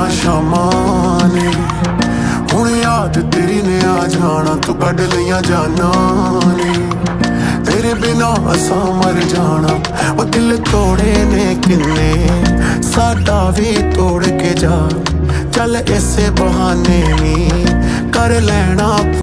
ਦੀਆਂ ਸ਼ਾਮਾਂ ਨੇ ਹੁਣ ਯਾਦ ਤੇਰੀ ਨੇ ਆ ਜਾਣਾ, ਤੂੰ ਕੱਢ ਲਈਆਂ ਜਾਨਾਂ ਨੇ। ਤੇਰੇ ਬਿਨਾ ਅਸਾਂ ਮਰ ਜਾਣਾ। ਉਹ ਦਿਲ ਤੋੜੇ ਨੇ ਕਿੰਨੇ, ਸਾਡਾ ਵੀ ਤੋੜ ਕੇ ਜਾ। ਚੱਲ ਇਸੇ ਬਹਾਨੇ ਨੀ ਕਰ ਲੈਣਾ